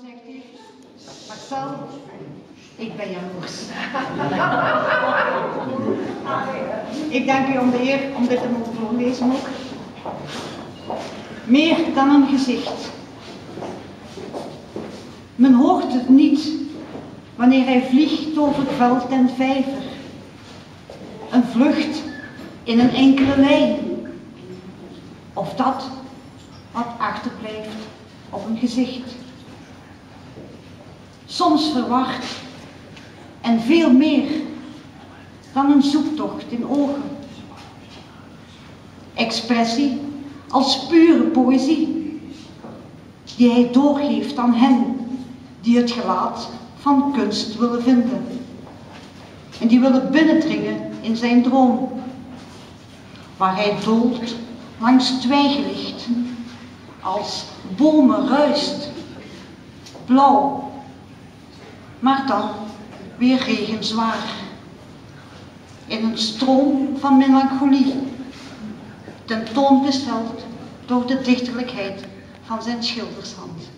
gezegd heeft. Marcel, ik ben jaloers. ik dank u om de eer om dit te mogen voorlezen ook. Meer dan een gezicht. Men hoort het niet wanneer hij vliegt over veld en vijver. Een vlucht in een enkele lijn. Of dat wat achterblijft op een gezicht. Soms verwacht en veel meer dan een zoektocht in ogen. Expressie als pure poëzie, die hij doorgeeft aan hen die het gelaat van kunst willen vinden en die willen binnendringen in zijn droom, waar hij dolt langs twijgelichten als bomen ruist, blauw, maar dan weer regenzwaar, in een stroom van melancholie, tentoongesteld door de dichterlijkheid van zijn schildershand.